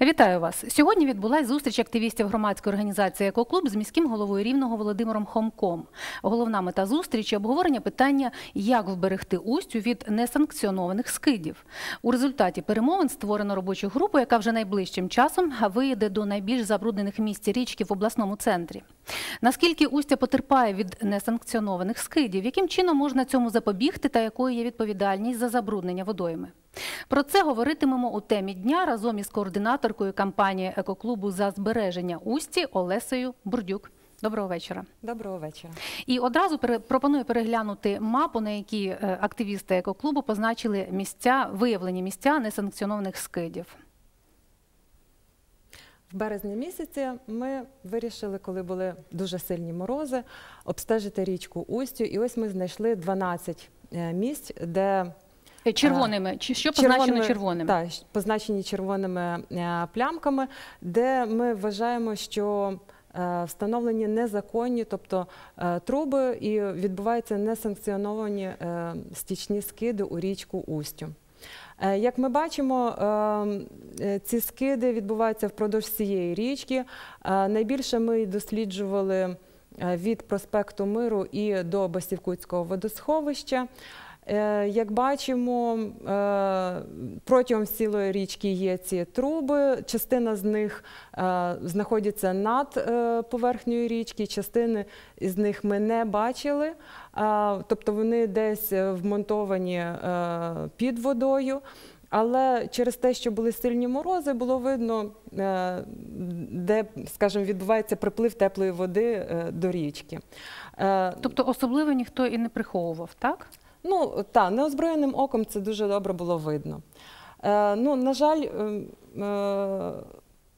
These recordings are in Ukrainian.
Вітаю вас. Сьогодні відбулася зустріч активістів громадської організації «Екоклуб» з міським головою рівного Володимиром Хомком. Головна мета зустрічі обговорення питання, як вберегти Устю від несанкціонованих скидів. У результаті перемовин створено робочу групу, яка вже найближчим часом виїде до найбільш забруднених місць річки в обласному центрі. Наскільки Устя потерпає від несанкціонованих скидів, яким чином можна цьому запобігти та якою є відповідальність за забруднення водойми? Про це говоритимемо у темі дня разом із координаторкою кампанії екоклубу за збереження Усті Олесею Бурдюк. Доброго вечора. Доброго вечора. І одразу пропоную переглянути мапу, на якій е, активісти екоклубу позначили місця, виявлені місця несанкціонованих скидів. В березні місяці ми вирішили, коли були дуже сильні морози, обстежити річку Устю. І ось ми знайшли 12 е, місць, де Червоними, чи що позначено червоним? Так, позначені червоними е, плямками, де ми вважаємо, що е, встановлені незаконні, тобто е, труби, і відбуваються несанкціоновані е, стічні скиди у річку Устю. Е, Як ми бачимо, е, е, ці скиди відбуваються впродовж всієї річки. Е, Найбільше ми досліджували е, від проспекту Миру і до Басівкутського водосховища. Е, Як бачимо, е, протягом цілої річки є ці труби. Частина з них е, знаходиться над поверхнею річки, частини з них ми не бачили. Тобто вони десь вмонтовані під водою. Але через те, що були сильні морози, було видно, де, скажімо, відбувається приплив теплої води до річки. Тобто особливо ніхто і не приховував, так? Ну, та, неозброєним оком це дуже добре було видно. Е, ну, на жаль, е, е,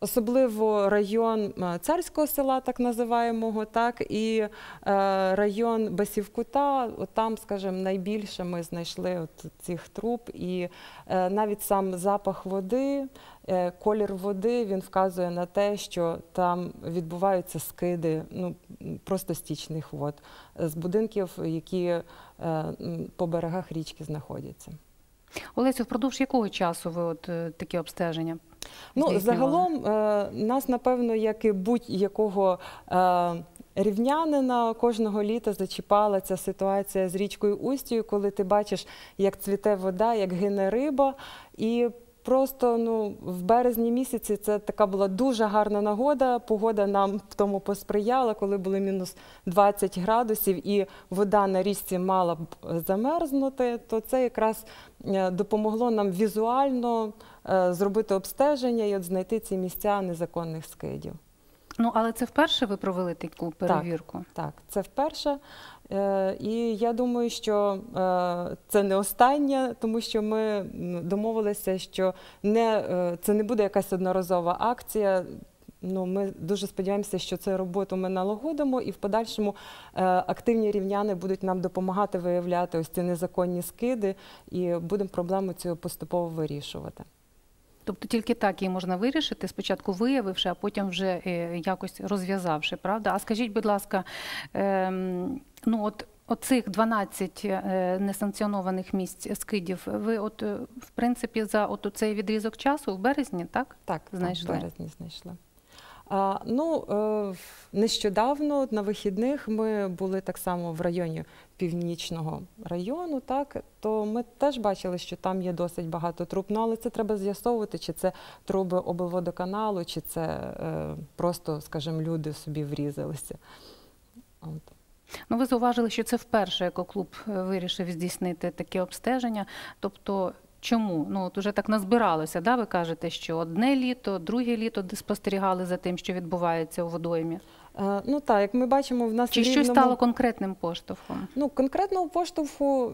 особливо район е, царського села, так називаємого, так, і е, район Басівкута, от там, скажімо, найбільше ми знайшли от цих труб, і е, навіть сам запах води, колір води, він вказує на те, що там відбуваються скиди ну, просто стічних вод з будинків, які по берегах річки знаходяться. Олесю, впродовж якого часу ви от такі обстеження? Ну, загалом е, нас, напевно, як і будь-якого е, рівнянина, кожного літа зачіпала ця ситуація з річкою Устію, коли ти бачиш, як цвіте вода, як гине риба. І просто ну, в березні місяці це така була дуже гарна нагода. Погода нам в тому посприяла, коли були мінус 20 градусів, і вода на річці мала б замерзнути, то це якраз е, допомогло нам візуально е, зробити обстеження і от знайти ці місця незаконних скидів. Ну, але це вперше ви провели таку перевірку? Так, це вперше. Е, І я думаю, що е, це не останнє, тому що ми домовилися, що не, е, це не буде якась одноразова акція. Ну, ми дуже сподіваємося, що цю роботу ми налагодимо, і в подальшому е, активні рівняни будуть нам допомагати виявляти ось ці незаконні скиди, і будемо проблему цю поступово вирішувати. Тобто тільки так її можна вирішити, спочатку виявивши, а потім вже е, якось розв'язавши, правда? А скажіть, будь ласка, ем, ну от оцих 12 е, несанкціонованих місць скидів, ви от е, в принципі за от цей відрізок часу в березні, так? Так, Знайшли. Так, в березні знайшли. Ну, е, нещодавно на вихідних ми були так само в районі північного району, так, то ми теж бачили, що там є досить багато труб. Ну, але це треба з'ясовувати, чи це труби облводоканалу, чи це е, просто, скажімо, люди собі врізалися. От. Ну, ви зауважили, що це вперше екоклуб е, вирішив здійснити таке обстеження. Тобто, чому? Ну, от уже так назбиралося, да? ви кажете, що одне літо, друге літо де спостерігали за тим, що відбувається у водоймі. Е, ну так, як ми бачимо, в нас Чи в щось стало конкретним поштовхом? Ну, конкретного поштовху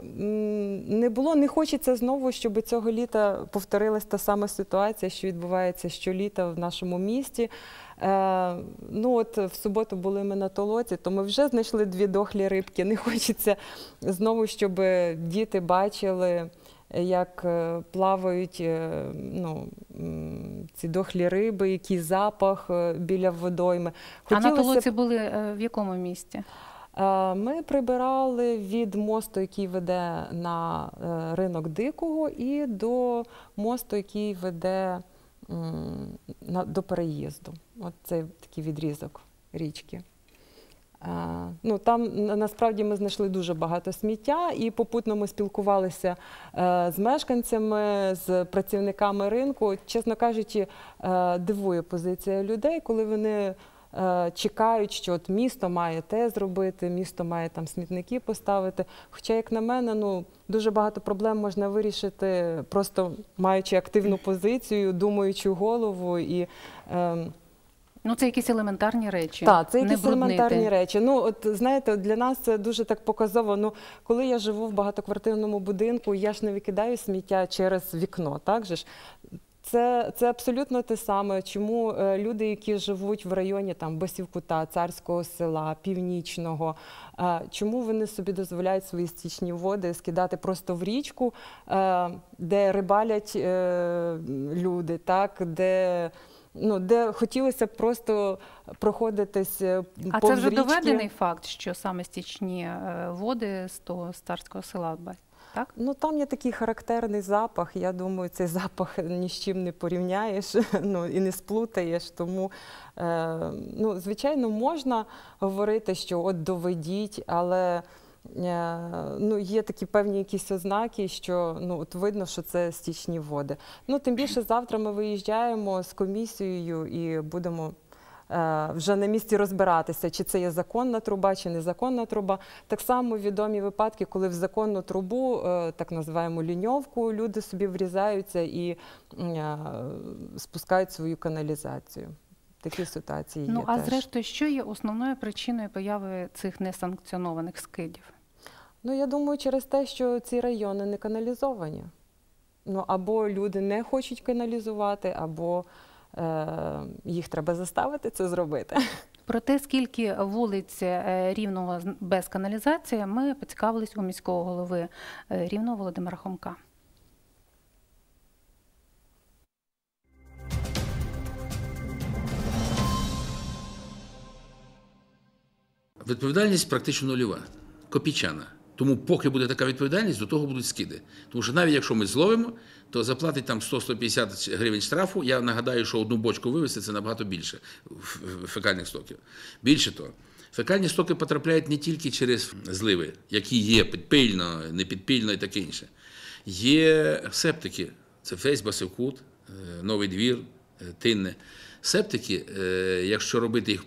не було. Не хочеться знову, щоб цього літа повторилась та сама ситуація, що відбувається щоліта в нашому місті. Е, ну, от в суботу були ми на толоці, то ми вже знайшли дві дохлі рибки. Не хочеться знову, щоб діти бачили. Як е, плавають е, ну, ці дохлі риби, який запах е, біля водойми. А на Хотілося толоці були в якому місті? Ми прибирали від мосту, який веде на ринок дикого, і до мосту, який веде до переїзду. От такий відрізок річки. Ну, там насправді ми знайшли дуже багато сміття і попутно ми спілкувалися е, з мешканцями, з працівниками ринку. Чесно кажучи, е, дивує позиція людей, коли вони е, чекають, що от місто має те зробити, місто має там смітники поставити. Хоча, як на мене, ну дуже багато проблем можна вирішити, просто маючи активну позицію, думаючу голову і. ем, Ну, це якісь елементарні речі. так, це якісь бруднити. елементарні речі. Ну, от знаєте, для нас це дуже так показово. Ну, коли я живу в багатоквартирному будинку, я ж не викидаю сміття через вікно, так же ж. Це, це абсолютно те саме. Чому е, люди, які живуть в районі там Басівкута, царського села, північного, е, чому вони собі дозволяють свої стічні води скидати просто в річку, е, де рибалять е, люди, так, де, ну, де хотілося б просто проходитись е, А повз це вже річки. доведений факт, що саме стічні е, води з того старського села, так? Ну там є такий характерний запах. Я думаю, цей запах ні з чим не порівняєш, ну і не сплутаєш. Тому, е, ну, звичайно, можна говорити, що от доведіть, але ну, є такі певні якісь ознаки, що ну, от видно, що це стічні води. Ну, тим більше завтра ми виїжджаємо з комісією і будемо. е, Вже на місці розбиратися, чи це є законна труба, чи незаконна труба. Так само відомі випадки, коли в законну трубу, е, так називаємо ліньовку, люди собі врізаються і е, спускають свою каналізацію. Такі ситуації є Ну а теж. зрештою, що є основною причиною появи цих несанкціонованих скидів? Ну, я думаю, через те, що ці райони не каналізовані. Ну, або люди не хочуть каналізувати, або е, їх треба заставити це зробити. Про те, скільки вулиць е, рівного з- без каналізації, ми поцікавились у міського голови е, рівного Володимира Хомка. Відповідальність практично нульова, копійчана. Тому поки буде така відповідальність, до того будуть скиди. Тому що навіть якщо ми зловимо, то заплатить там 100-150 гривень штрафу. Я нагадаю, що одну бочку вивезти це набагато більше фекальних стоків. Більше того, фекальні стоки потрапляють не тільки через зливи, які є підпильно, непідпільно і таке інше. Є септики, це Фейс, Басивкут, е, Новий двір, е, Тинне. Септики, е, якщо робити їх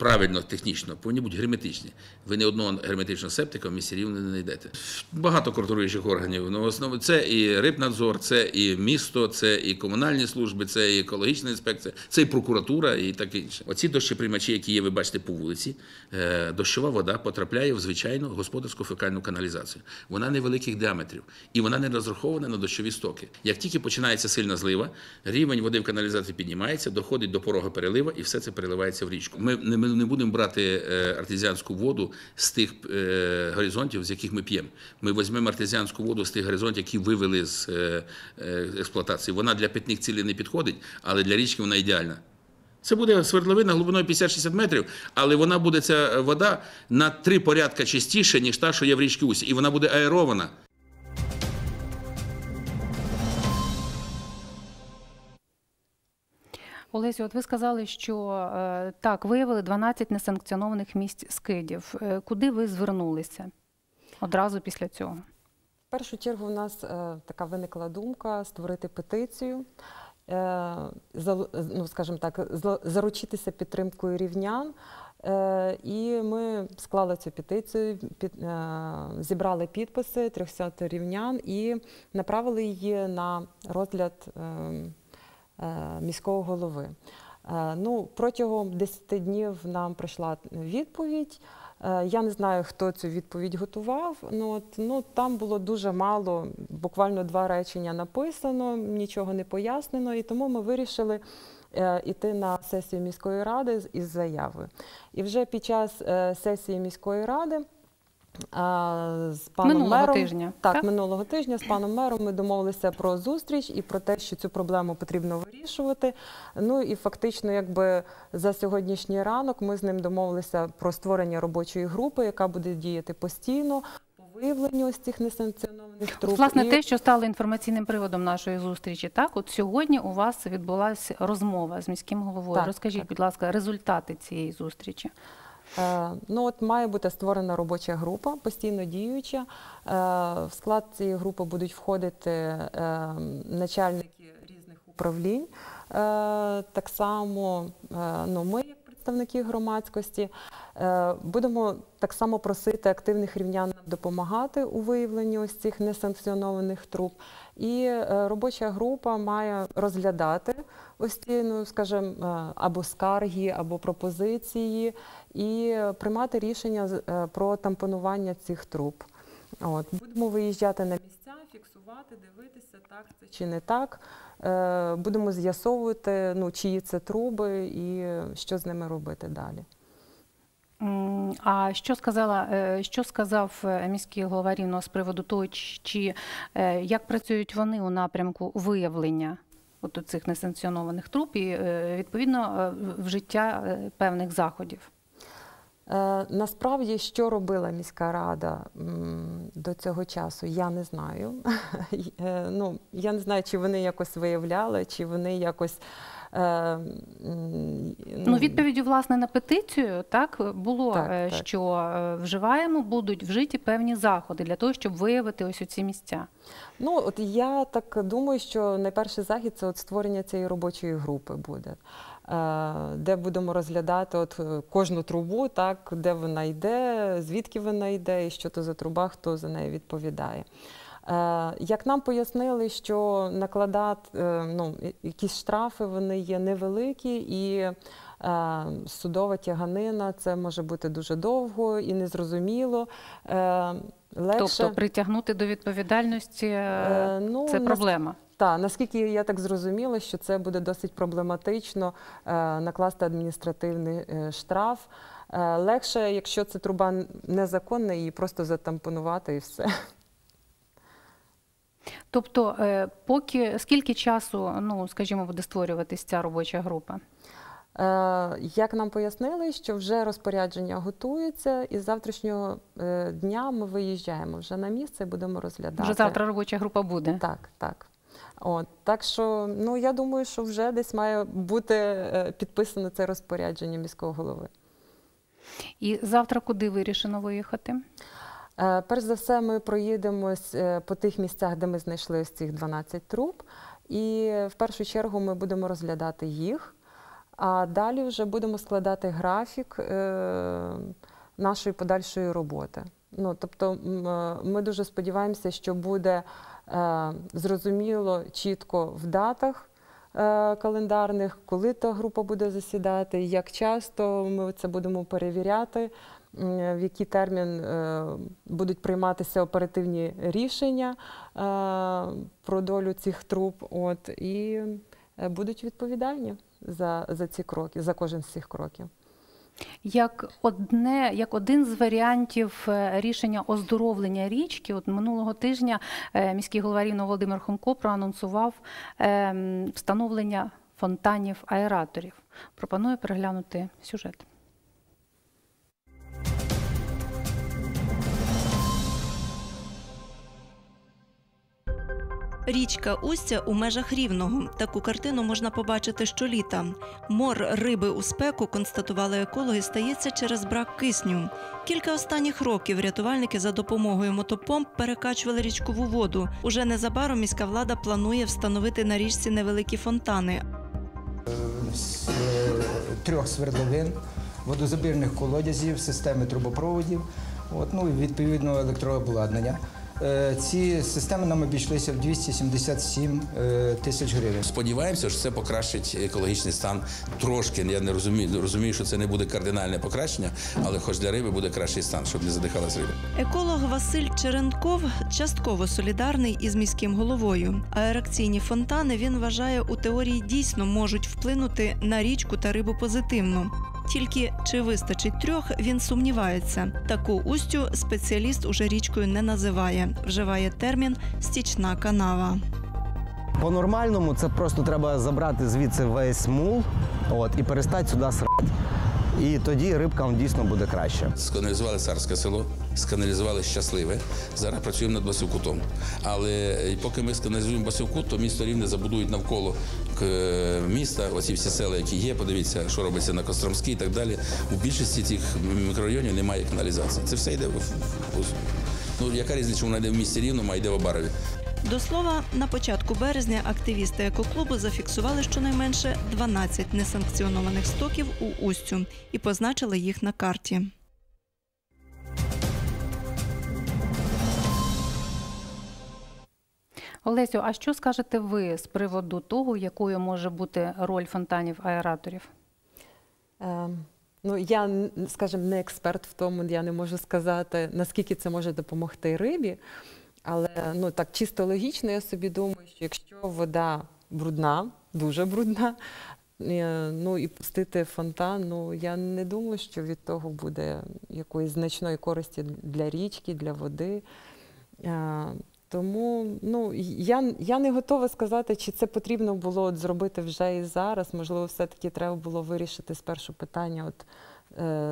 правильно, технічно, повинні бути герметичні. Ви не одного герметичного септика в місті рівно не знайдете. Багато контролюючих органів. Ну, в основному це і рибнадзор, це і місто, це і комунальні служби, це і екологічна інспекція, це і прокуратура, і таке інше. Оці дощеприймачі, які є, ви бачите по вулиці, е, дощова вода потрапляє в звичайну господарську фекальну каналізацію. Вона невеликих діаметрів і вона не розрахована на дощові стоки. Як тільки починається сильна злива, рівень води в каналізації піднімається, доходить до порога перелива, і все це переливається в річку. Ми не, не будемо брати е, артезіанську воду з тих е, горизонтів, з яких ми п'ємо. Ми візьмемо артезіанську воду з тих горизонтів, які вивели з е, експлуатації. Вона для питних цілей не підходить, але для річки вона ідеальна. Це буде свердловина глибиною 50-60 метрів, але вона буде ця вода на три порядка чистіше, ніж та, що є в річці Усі. І вона буде аерована. Олесю, от ви сказали, що е, так, виявили 12 несанкціонованих місць скидів. Е, Куди ви звернулися одразу після цього? В першу чергу в нас е, така виникла думка створити петицію, ну, скажімо так, заручитися підтримкою рівнян. І ми склали цю петицію, під, зібрали підписи 300 рівнян і направили її на розгляд е, е, міського голови. Е, Ну, протягом 10 днів нам прийшла відповідь. Е, Я не знаю, хто цю відповідь готував. Ну, от, ну, там було дуже мало, буквально два речення написано, нічого не пояснено, і тому ми вирішили е, іти на сесію міської ради із заявою. І вже під час е, сесії міської ради з паном Минулого мером тижня, Так, так? минулого тижня з паном мером ми домовилися про зустріч і про те, що цю проблему потрібно вирішувати. Ну і фактично, якби за сьогоднішній ранок ми з ним домовилися про створення робочої групи, яка буде діяти постійно по виявленню ось цих несанкціонованих труб. Власне, І- те, що стало інформаційним приводом нашої зустрічі, так от сьогодні у вас відбулася розмова з міським головою. Так, Розкажіть, так. будь ласка, результати цієї зустрічі. Е, Ну, от має бути створена робоча група, постійно діюча. Е, В склад цієї групи будуть входити е, начальники різних управлінь. Так само ну, ми, як представники громадськості, будемо так само просити активних рівнян допомагати у виявленні ось цих несанкціонованих труб. І е, робоча група має розглядати ось ці, ну скажімо, е, або скарги, або пропозиції, і приймати рішення е, про тампонування цих труб. От будемо виїжджати на місця, фіксувати, дивитися, так це чи не так. Будемо з'ясовувати, ну чиї це труби і що з ними робити далі. А що сказала, е, що сказав е, міський голова Рівного з приводу того, чи- е, як працюють вони у напрямку виявлення от цих несанкціонованих труб і відповідно вжиття певних заходів? Насправді, що робила міська рада до цього часу, я не знаю. Ну, я не знаю, чи вони якось виявляли, чи вони якось. Е, м, Ну, відповіддю власне на петицію так було, Так, е, так. що е, вживаємо, будуть вжиті певні заходи для того, щоб виявити ось ці місця. Ну, от я так думаю, що найперший захід це от створення цієї робочої групи буде, де будемо розглядати от кожну трубу, так, де вона йде, звідки вона йде, і що то за труба, хто за неї відповідає. Е, Як нам пояснили, що накладати е, ну, якісь штрафи вони є невеликі, і е, судова тяганина це може бути дуже довго і незрозуміло. Легше, Тобто притягнути до відповідальності е, ну, це проблема. так, наскільки я так зрозуміла, що це буде досить проблематично е, накласти адміністративний штраф. Е, легше, якщо це труба незаконна, її просто затампонувати і все. Тобто, е, поки скільки часу, ну скажімо, буде створюватись ця робоча група? Е, Як нам пояснили, що вже розпорядження готується, і з завтрашнього е, дня ми виїжджаємо вже на місце і будемо розглядати. Вже завтра робоча група буде. Так, так. От, так що, ну я думаю, що вже десь має бути підписане це розпорядження міського голови. І завтра куди вирішено виїхати? Е, Перш за все, ми проїдемось е, по тих місцях, де ми знайшли ось цих 12 труб. І в першу чергу ми будемо розглядати їх, а далі вже будемо складати графік е, нашої подальшої роботи. Ну, тобто ми дуже сподіваємося, що буде зрозуміло чітко в датах календарних, коли та група буде засідати, як часто ми це будемо перевіряти, в який термін е, будуть прийматися оперативні рішення е, про долю цих труб. От, і е, будуть відповідальні за, за ці кроки, за кожен з цих кроків. Як одне, як один з варіантів е, рішення оздоровлення річки, от минулого тижня е, міський голова Рівного Володимир Хомко проанонсував ем, встановлення фонтанів аераторів. Пропоную переглянути сюжет. Річка Устя у межах рівного. Таку картину можна побачити щоліта. Мор риби у спеку, констатували екологи, стається через брак кисню. Кілька останніх років рятувальники за допомогою мотопомп перекачували річкову воду. Уже незабаром міська влада планує встановити на річці невеликі фонтани. з трьох свердловин, водозабірних колодязів, системи трубопроводів, от, ну і відповідно електрообладнання. Е, Ці системи нам обійшлися в 277 е, тисяч гривень. Сподіваємося, що це покращить екологічний стан трошки. Я не розумію, розумію, що це не буде кардинальне покращення, але хоч для риби буде кращий стан, щоб не задихалась риба. Еколог Василь Черенков частково солідарний із міським головою. Аеракційні фонтани він вважає у теорії дійсно можуть вплинути на річку та рибу позитивно. Тільки чи вистачить трьох, він сумнівається. Таку устю спеціаліст уже річкою не називає, вживає термін стічна канава. По-нормальному це просто треба забрати звідси весь мул от, і перестати сюди срати. І тоді рибкам дійсно буде краще. Сканалізували царське село, сканалізували щасливе. Зараз працюємо над Басівкутом. Але е, поки ми сканалізуємо Басівкут, то місто рівне забудують навколо е, міста. Оці всі села, які є. Подивіться, що робиться на Костромській і так далі. У більшості цих мікрорайонів немає каналізації. Це все йде в, Ну, яка різниця, що вона йде в місті Рівному, а йде в Обарові? До слова, на початку березня активісти екоклубу зафіксували щонайменше 12 несанкціонованих стоків у Устю і позначили їх на карті. Олесю, а що скажете ви з приводу того, якою може бути роль фонтанів аераторів? Ем, Ну, я, скажімо, не експерт в тому, я не можу сказати, наскільки це може допомогти рибі. Але ну, так чисто логічно, я собі думаю, що якщо вода брудна, дуже брудна, е, ну і пустити фонтан, ну я не думаю, що від того буде якоїсь значної користі для річки, для води. Е, Тому ну, я, я не готова сказати, чи це потрібно було от зробити вже і зараз. Можливо, все-таки треба було вирішити спершу питання от,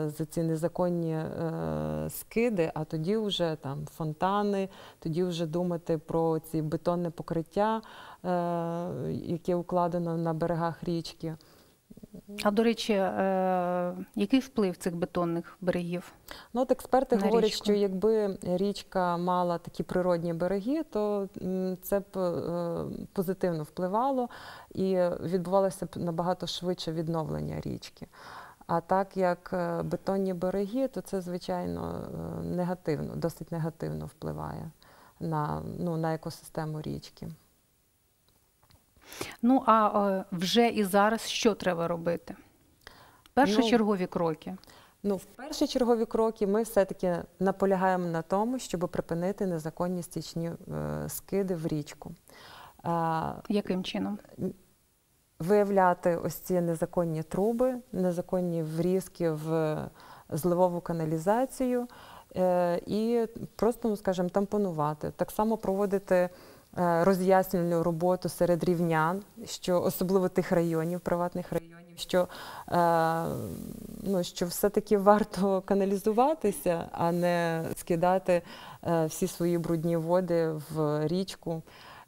за ці незаконні е, скиди, а тоді вже там фонтани, тоді вже думати про ці бетонне покриття, е, яке укладено на берегах річки. А до речі, е, який вплив цих бетонних берегів? Ну, от експерти На говорять, річку. що якби річка мала такі природні береги, то це б е, позитивно впливало і відбувалося б набагато швидше відновлення річки. А так як е, бетонні береги, то це, звичайно, е, негативно, досить негативно впливає на, ну, на екосистему річки. Ну а е, вже і зараз що треба робити? Першочергові кроки. Ну, в перші чергові кроки ми все-таки наполягаємо на тому, щоб припинити незаконні стічні е, скиди в річку. Е, Яким чином? Виявляти ось ці незаконні труби, незаконні врізки в зливову каналізацію е, і просто, ну, скажімо, тампонувати. Так само проводити е, роз'яснювальну роботу серед рівнян, що особливо тих районів, приватних районів, що, е, ну, що все-таки варто каналізуватися, а не скидати е, всі свої брудні води в річку.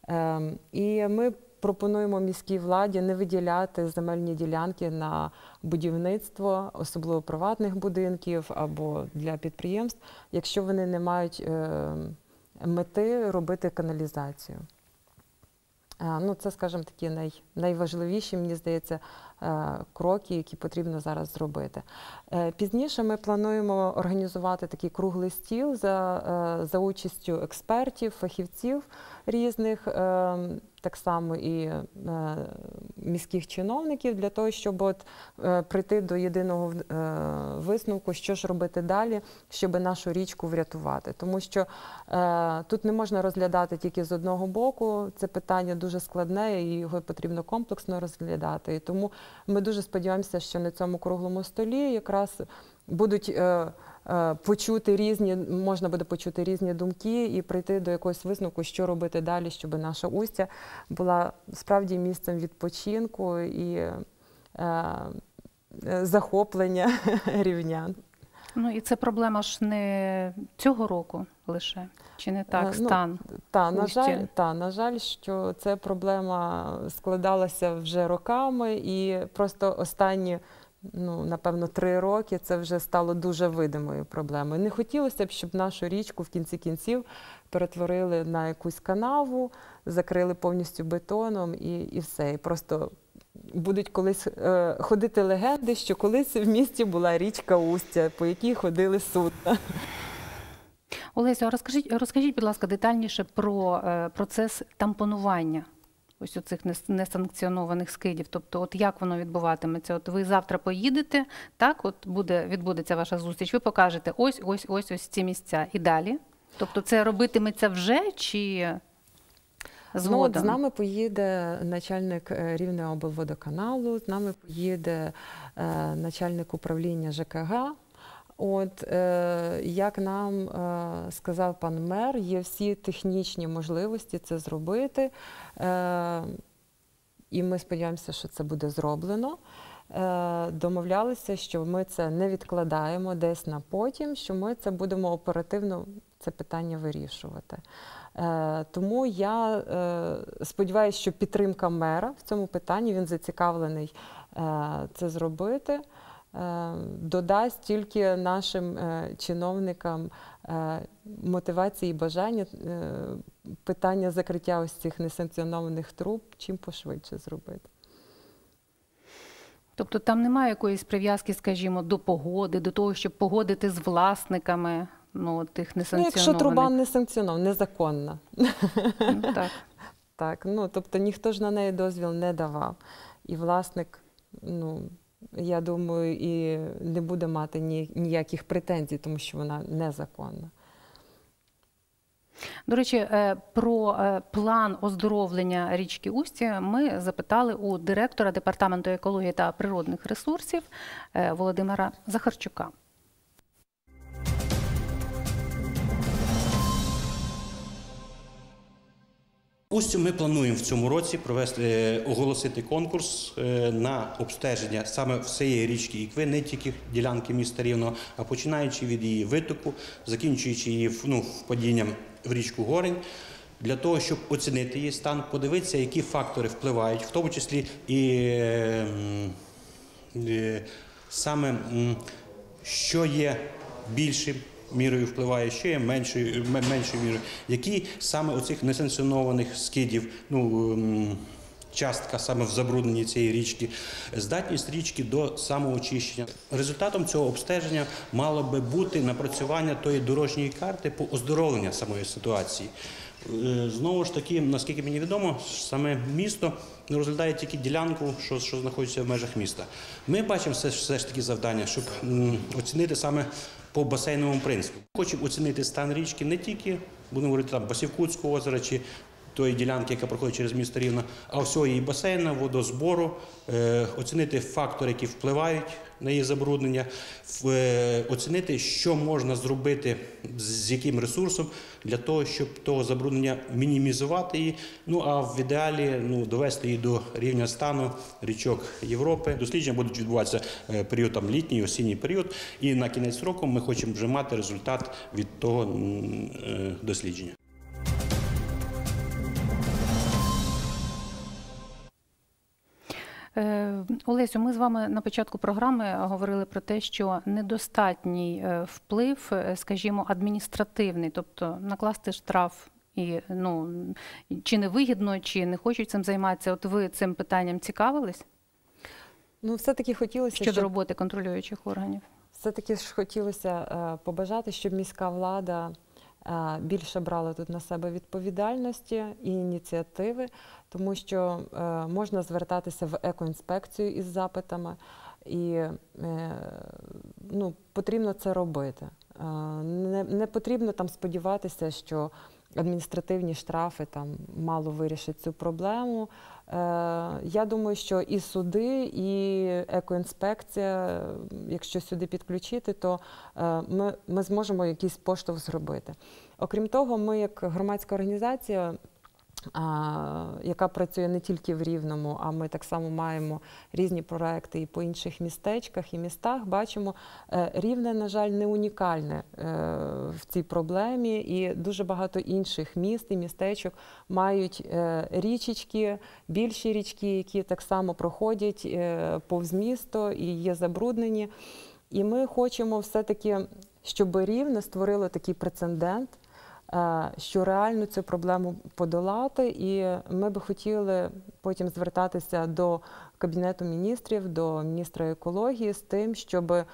Ем, І ми пропонуємо міській владі не виділяти земельні ділянки на будівництво, особливо приватних будинків або для підприємств, якщо вони не мають е, мети робити каналізацію. Е, Ну, це, скажімо, такі най, найважливіші, мені здається, е, кроки, які потрібно зараз зробити. Е, Пізніше ми плануємо організувати такий круглий стіл за, за участю експертів, фахівців різних, е, так само і міських чиновників, для того, щоб от, е, прийти до єдиного е, висновку, що ж робити далі, щоб нашу річку врятувати. Тому що е, тут не можна розглядати тільки з одного боку. Це питання дуже складне і його потрібно комплексно розглядати. І тому ми дуже сподіваємося, що на цьому круглому столі якраз будуть. Е, Почути різні, можна буде почути різні думки і прийти до якогось висновку, що робити далі, щоб наша устя була справді місцем відпочинку і е, е, захоплення рівнян. Ну і це проблема ж не цього року лише, чи не так ну, стан? Та, на жаль, та, на жаль, що ця проблема складалася вже роками, і просто останні, ну, напевно, три роки це вже стало дуже видимою проблемою. Не хотілося б, щоб нашу річку в кінці кінців перетворили на якусь канаву, закрили повністю бетоном і, і все. І просто будуть колись е, ходити легенди, що колись в місті була річка Устя, по якій ходили судна. Олесю, а розкажіть, розкажіть, будь ласка, детальніше про е, процес тампонування ось у цих нес- несанкціонованих скидів. Тобто, от як воно відбуватиметься? От ви завтра поїдете, так, от буде відбудеться ваша зустріч. Ви покажете ось, ось, ось, ось ці місця і далі. Тобто, це робитиметься вже чи Ну, от з нами поїде начальник е, Рівного облводоканалу, з нами поїде е, начальник управління ЖКГ. От е, як нам е, сказав пан мер, є всі технічні можливості це зробити. Е, і ми сподіваємося, що це буде зроблено. е, домовлялися, що ми це не відкладаємо десь на потім, що ми це будемо оперативно це питання вирішувати. Е, Тому я е, сподіваюся, що підтримка мера в цьому питанні він зацікавлений е, це зробити. Е, Додасть тільки нашим е, чиновникам е, мотивації і бажання питання закриття ось цих несанкціонованих труб чим пошвидше зробити. Тобто там немає якоїсь прив'язки, скажімо, до погоди, до того, щоб погодити з власниками ну, тих Ну, несанкціонованих. якщо труба не санкціонована, незаконна. Ну, так. Так, ну тобто ніхто ж на неї дозвіл не давав. І власник, ну я думаю, і не буде мати ні, ніяких претензій, тому що вона незаконна. До речі, е, про е, план оздоровлення річки Усті ми запитали у директора департаменту екології та природних ресурсів е, Володимира Захарчука. Устю ми плануємо в цьому році провести е, оголосити конкурс е, на обстеження саме всієї річки Ікви, не тільки ділянки міста Рівного, а починаючи від її витоку, закінчуючи її ну, впадінням в річку Горень. Для того, щоб оцінити її стан, подивитися, які фактори впливають, в тому числі і е, е, саме що є більшим мірою впливає, ще меншою, меншою мірою, які саме оцих несанкціонованих скидів, ну частка саме в забрудненні цієї річки, здатність річки до самоочищення. Результатом цього обстеження мало би бути напрацювання тої дорожньої карти по оздоровленню самої ситуації. Е, Знову ж таки, наскільки мені відомо, саме місто не розглядає тільки ділянку, що, що знаходиться в межах міста. Ми бачимо все, все ж таки завдання, щоб оцінити саме по басейновому принципу. Хочемо оцінити стан річки не тільки, будемо говорити там Басівкутського озера чи тої ділянки, яка проходить через місто Рівно, а всього її басейну, водозбору, е, оцінити фактори, які впливають на її забруднення, е, оцінити, що можна зробити з яким ресурсом для того, щоб того забруднення мінімізувати її. Ну а в ідеалі ну, довести її до рівня стану річок Європи. Дослідження будуть відбуватися е, період там літній, осінній період. І на кінець року ми хочемо вже мати результат від того дослідження. Олесю, ми з вами на початку програми говорили про те, що недостатній е, вплив, е, скажімо, адміністративний, тобто накласти штраф. І ну чи не вигідно, чи не хочуть цим займатися? От ви цим питанням цікавились Ну, все-таки хотілося, щодо щоб роботи контролюючих органів? Все-таки ж хотілося е, побажати, щоб міська влада е, більше брала тут на себе відповідальності і ініціативи, тому що е, можна звертатися в екоінспекцію із запитами, і е, ну, потрібно це робити. Е, Не, не потрібно там сподіватися, що адміністративні штрафи там мало вирішать цю проблему. Е, Я думаю, що і суди, і екоінспекція, якщо сюди підключити, то е, ми, ми зможемо якийсь поштовх зробити. Окрім того, ми як громадська організація. Яка працює не тільки в Рівному, а ми так само маємо різні проекти і по інших містечках і містах. Бачимо, е, рівне, на жаль, не унікальне е, в цій проблемі, і дуже багато інших міст і містечок мають е, річечки, більші річки, які так само проходять повз місто і є забруднені. І ми хочемо все-таки, щоб рівне створило такий прецедент, що реально цю проблему подолати. І ми би хотіли потім звертатися до Кабінету міністрів, до міністра екології з тим, щоб е,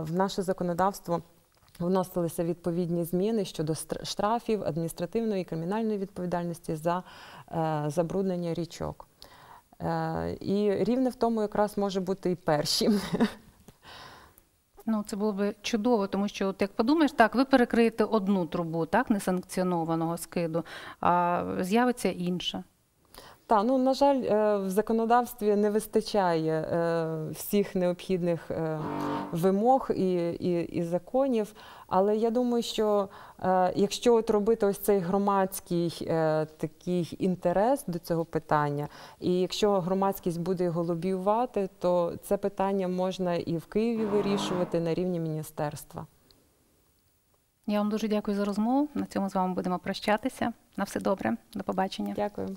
в наше законодавство вносилися відповідні зміни щодо штрафів, адміністративної і кримінальної відповідальності за е, забруднення річок. Е, І рівне в тому якраз може бути і перші. Ну, це було б чудово, тому що от як подумаєш, так, ви перекриєте одну трубу, так, несанкціонованого скиду, а з'явиться інша. Так, ну на жаль, е, в законодавстві не вистачає е, всіх необхідних е, вимог і, і, і законів. Але я думаю, що якщо от робити ось цей громадський такий інтерес до цього питання, і якщо громадськість буде його лобіювати, то це питання можна і в Києві вирішувати на рівні міністерства. Я вам дуже дякую за розмову. На цьому з вами будемо прощатися. На все добре. До побачення. Дякую.